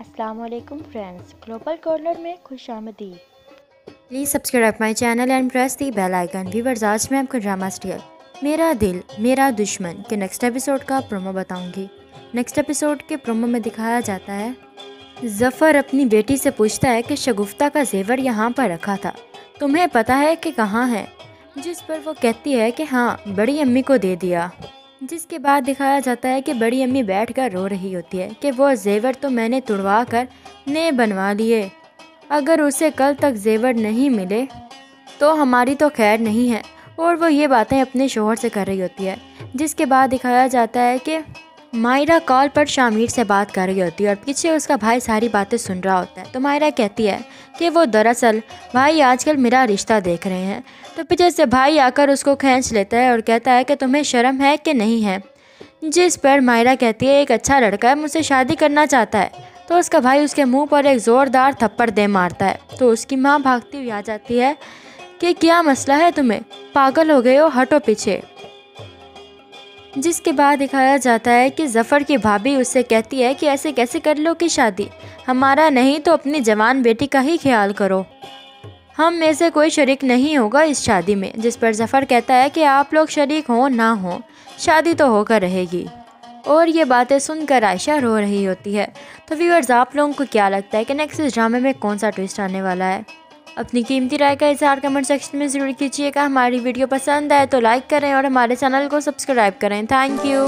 वालेकुम friends global corner में खुश आमदी please subscribe my channel and press the bell icon viewers आज मैं आपको ड्रामा स्टील मेरा दिल, मेरा दुश्मन के नेक्स्ट एपिसोड का प्रोमो बताऊँगी। नेक्स्ट एपिसोड के प्रोमो में दिखाया जाता है, जफ़र अपनी बेटी से पूछता है कि शगुफ्ता का जेवर यहाँ पर रखा था। तुम्हें पता है कि कहाँ है? जिस पर वो कहती है कि हाँ बड़ी अम्मी को दे दिया। जिसके बाद दिखाया जाता है कि बड़ी अम्मी बैठ कर रो रही होती है कि वो जेवर तो मैंने तुड़वा कर नए बनवा लिए। अगर उसे कल तक जेवर नहीं मिले तो हमारी तो खैर नहीं है, और वो ये बातें अपने शोहर से कर रही होती है, जिसके बाद दिखाया जाता है कि मायरा कॉल पर शामिर से बात कर रही होती है और पीछे उसका भाई सारी बातें सुन रहा होता है। तो मायरा कहती है कि वो दरअसल भाई आजकल मेरा रिश्ता देख रहे हैं। तो पीछे से भाई आकर उसको खींच लेता है और कहता है कि तुम्हें शर्म है कि नहीं है? जिस पर मायरा कहती है, एक अच्छा लड़का है, मुझसे शादी करना चाहता है। तो उसका भाई उसके मुँह पर एक ज़ोरदार थप्पड़ दे मारता है। तो उसकी माँ भागती हुई आ जाती है कि क्या मसला है तुम्हें? पागल हो गए हो, हटो पीछे। जिसके बाद दिखाया जाता है कि जफ़र की भाभी उससे कहती है कि ऐसे कैसे कर लो कि शादी? हमारा नहीं तो अपनी जवान बेटी का ही ख्याल करो। हम में से कोई शरीक नहीं होगा इस शादी में, जिस पर जफ़र कहता है कि आप लोग शरीक हो ना हो, शादी तो होकर रहेगी। और ये बातें सुनकर आयशा रो रही होती है। तो व्यूअर्स आप लोगों को क्या लगता है कि नेक्स्ट इस ड्रामे में कौन सा ट्विस्ट आने वाला है? अपनी कीमती राय का इजहार कमेंट सेक्शन में ज़रूर कीजिएगा। हमारी वीडियो पसंद आए तो लाइक करें और हमारे चैनल को सब्सक्राइब करें। Thank you